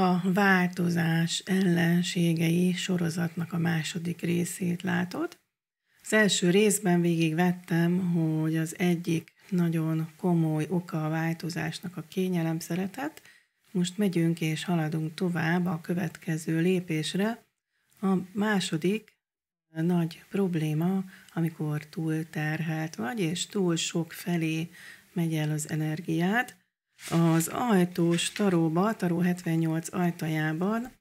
a változás ellenségei sorozatnak a második részét látod. Az első részben végigvettem, hogy az egyik nagyon komoly oka a változásnak a kényelem szeretet. Most megyünk és haladunk tovább a következő lépésre. A második nagy probléma, amikor túl terhelt vagy, és túl sok felé megy el az energiád. Az ajtós taróba, taró 78 ajtajában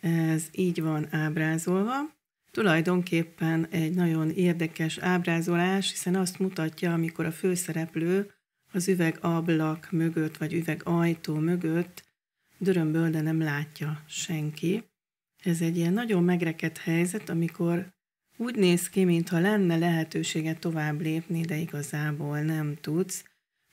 ez így van ábrázolva. Tulajdonképpen egy nagyon érdekes ábrázolás, hiszen azt mutatja, amikor a főszereplő az üvegablak mögött, vagy üvegajtó mögött dörömböl, de nem látja senki. Ez egy ilyen nagyon megrekedt helyzet, amikor úgy néz ki, mintha lenne lehetősége tovább lépni, de igazából nem tudsz,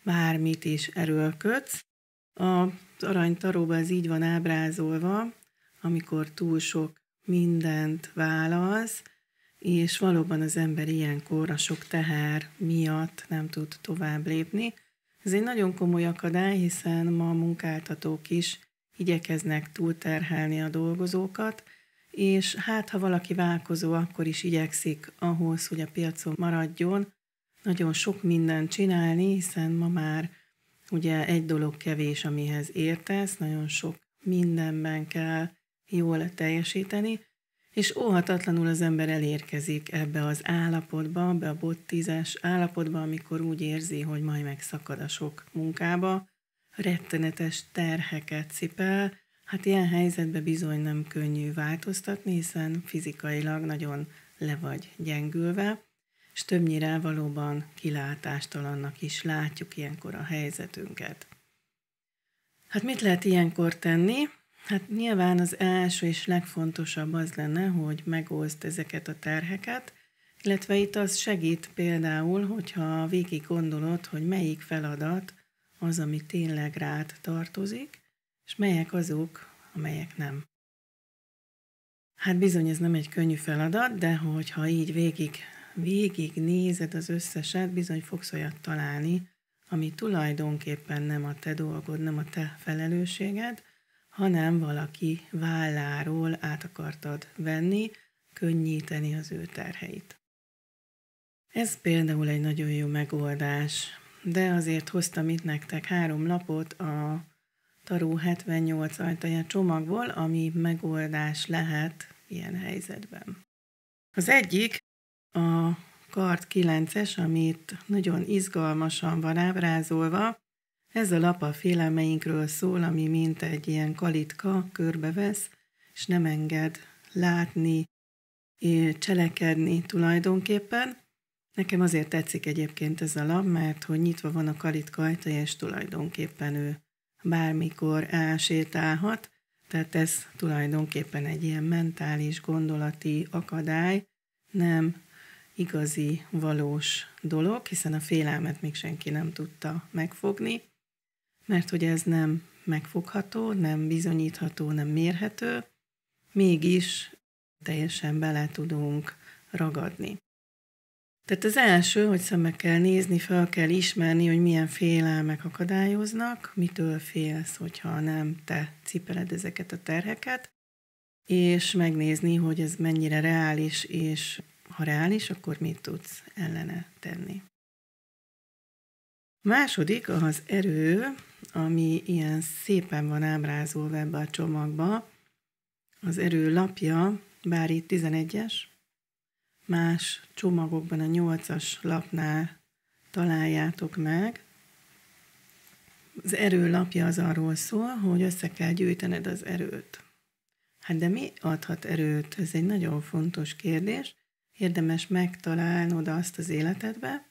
bármit is erőlködsz. Az aranytaróban ez így van ábrázolva, amikor túl sok mindent válasz, és valóban az ember ilyenkor a sok teher miatt nem tud tovább lépni. Ez egy nagyon komoly akadály, hiszen ma a munkáltatók is igyekeznek túlterhelni a dolgozókat, és hát ha valaki válkozó, akkor is igyekszik ahhoz, hogy a piacon maradjon, nagyon sok mindent csinálni, hiszen ma már ugye egy dolog kevés, amihez értesz, nagyon sok mindenben kell jól teljesíteni, és óhatatlanul az ember elérkezik ebbe az állapotba, be a bottizás állapotba, amikor úgy érzi, hogy majd megszakad a sok munkába, rettenetes terheket cipel, hát ilyen helyzetben bizony nem könnyű változtatni, hiszen fizikailag nagyon le vagy gyengülve, és többnyire valóban kilátástalannak is látjuk ilyenkor a helyzetünket. Hát mit lehet ilyenkor tenni? Hát nyilván az első és legfontosabb az lenne, hogy megoszd ezeket a terheket, illetve itt az segít például, hogyha végig gondolod, hogy melyik feladat az, ami tényleg rád tartozik, és melyek azok, amelyek nem. Hát bizony ez nem egy könnyű feladat, de hogyha így végig, végig nézed az összeset, bizony fogsz olyat találni, ami tulajdonképpen nem a te dolgod, nem a te felelősséged, hanem valaki válláról át akartad venni, könnyíteni az ő terheit. Ez például egy nagyon jó megoldás, de azért hoztam itt nektek három lapot a Taró 78 ajtaja csomagból, ami megoldás lehet ilyen helyzetben. Az egyik a kart 9-es, amit nagyon izgalmasan van ábrázolva, ez a lap a félelmeinkről szól, ami mint egy ilyen kalitka körbevesz, és nem enged látni, cselekedni tulajdonképpen. Nekem azért tetszik egyébként ez a lap, mert hogy nyitva van a kalitka ajtaja, és tulajdonképpen ő bármikor elsétálhat, tehát ez tulajdonképpen egy ilyen mentális, gondolati akadály, nem igazi, valós dolog, hiszen a félelmet még senki nem tudta megfogni, mert hogy ez nem megfogható, nem bizonyítható, nem mérhető, mégis teljesen bele tudunk ragadni. Tehát az első, hogy szembe kell nézni, fel kell ismerni, hogy milyen félelmek akadályoznak, mitől félsz, hogyha nem te cipeled ezeket a terheket, és megnézni, hogy ez mennyire reális, és ha reális, akkor mit tudsz ellene tenni. A második az erő, ami ilyen szépen van ábrázolva ebbe a csomagba. Az erő lapja, bár itt 11-es, más csomagokban a 8-as lapnál találjátok meg. Az erő lapja az arról szól, hogy össze kell gyűjtened az erőt. Hát de mi adhat erőt? Ez egy nagyon fontos kérdés. Érdemes megtalálnod azt az életedbe,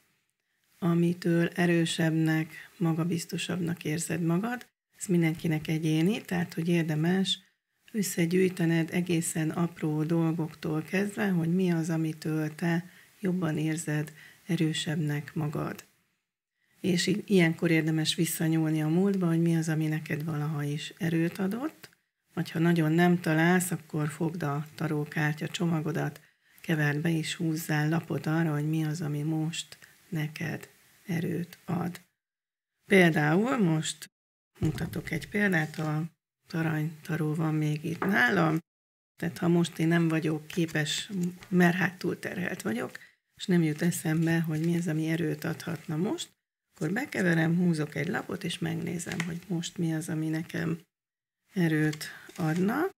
amitől erősebbnek, magabiztosabbnak érzed magad. Ez mindenkinek egyéni, tehát hogy érdemes összegyűjtened egészen apró dolgoktól kezdve, hogy mi az, amitől te jobban érzed erősebbnek magad. És ilyenkor érdemes visszanyúlni a múltba, hogy mi az, ami neked valaha is erőt adott, vagy ha nagyon nem találsz, akkor fogd a tarókártya csomagodat, keverd be és húzzál lapot arra, hogy mi az, ami most neked erőt ad. Például most mutatok egy példát, a aranytaró van még itt nálam, tehát ha most én nem vagyok képes, mert hát túlterhelt vagyok, és nem jut eszembe, hogy mi az, ami erőt adhatna most, akkor bekeverem, húzok egy lapot, és megnézem, hogy most mi az, ami nekem erőt adna.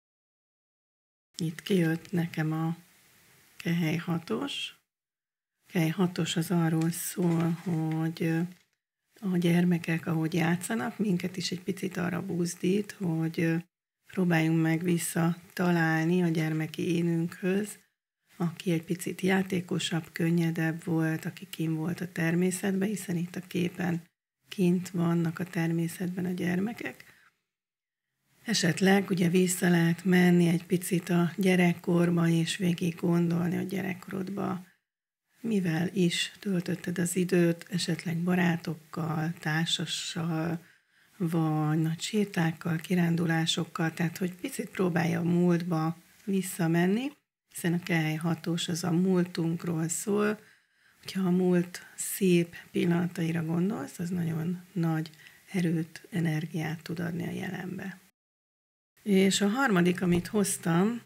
Itt kijött nekem a kehely hatos. Kehely hatos az arról szól, hogy a gyermekek, ahogy játszanak, minket is egy picit arra buzdít, hogy próbáljunk meg visszatalálni a gyermeki énünkhöz, aki egy picit játékosabb, könnyedebb volt, aki kint volt a természetben, hiszen itt a képen kint vannak a természetben a gyermekek. Esetleg ugye vissza lehet menni egy picit a gyerekkorba, és végig gondolni a gyerekkorodba, mivel is töltötted az időt, esetleg barátokkal, társassal, vagy nagy sétákkal, kirándulásokkal, tehát hogy picit próbálja a múltba visszamenni, hiszen a kehely hatós az a múltunkról szól, hogyha a múlt szép pillanataira gondolsz, az nagyon nagy erőt, energiát tud adni a jelenbe. És a harmadik, amit hoztam,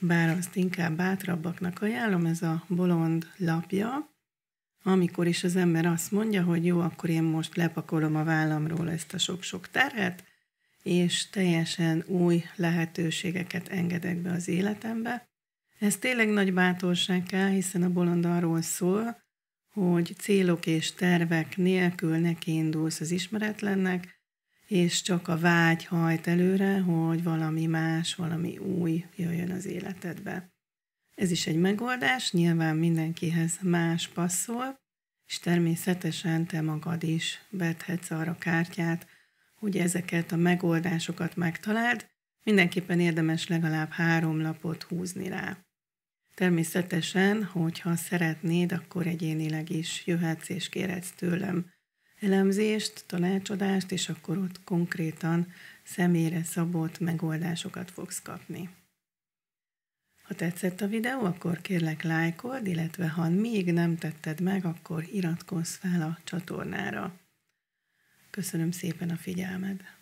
bár azt inkább bátrabbaknak ajánlom, ez a bolond lapja, amikor is az ember azt mondja, hogy jó, akkor én most lepakolom a vállamról ezt a sok-sok terhet, és teljesen új lehetőségeket engedek be az életembe. Ez tényleg nagy bátorság kell, hiszen a bolond arról szól, hogy célok és tervek nélkül neki indulsz az ismeretlennek, és csak a vágy hajt előre, hogy valami más, valami új jöjjön az életedbe. Ez is egy megoldás, nyilván mindenkihez más passzol, és természetesen te magad is vethetsz arra kártyát, hogy ezeket a megoldásokat megtaláld, mindenképpen érdemes legalább három lapot húzni rá. Természetesen, hogyha szeretnéd, akkor egyénileg is jöhetsz és kérhetsz tőlem elemzést, tanácsadást, és akkor ott konkrétan személyre szabott megoldásokat fogsz kapni. Ha tetszett a videó, akkor kérlek lájkold, illetve ha még nem tetted meg, akkor iratkozz fel a csatornára. Köszönöm szépen a figyelmed!